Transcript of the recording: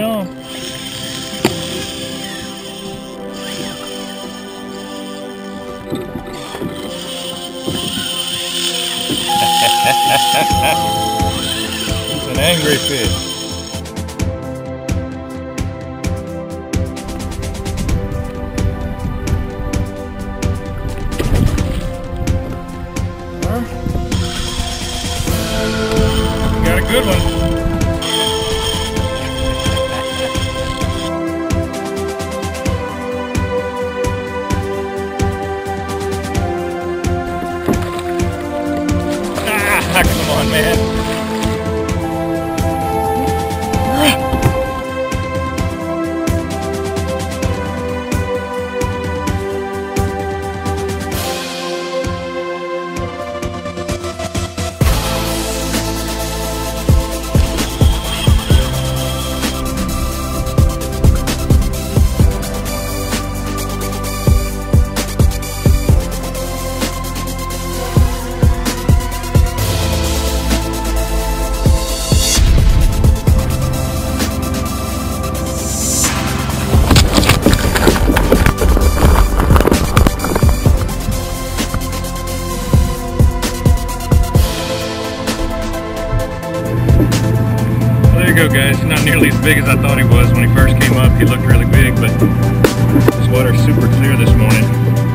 on. it's an angry fish. Got a good one. Come on, man. Go, guys. Not nearly as big as I thought he was when he first came up. He looked really big, but this water's super clear this morning.